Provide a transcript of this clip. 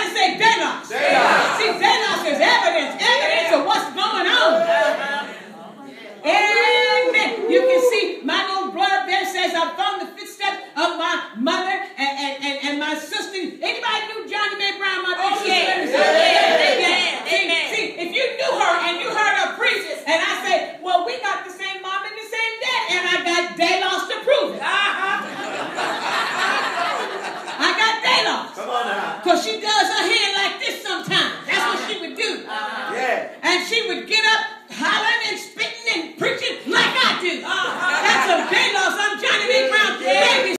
Somebody say Benos. Benos. See, Benos is evidence, evidence of what's going on. Amen. You can see my little blood. there says, I found the footsteps of my mother and, and, and, and my sister. Anybody knew Johnny May Brown, my oh, yeah. sister? Yeah. Amen. See, if you knew her and you heard her preach, and I said, well, we got the same mom and the same dad, and I got Dailas to prove it. Uh-huh. I got Dailas. Come on now. Because she does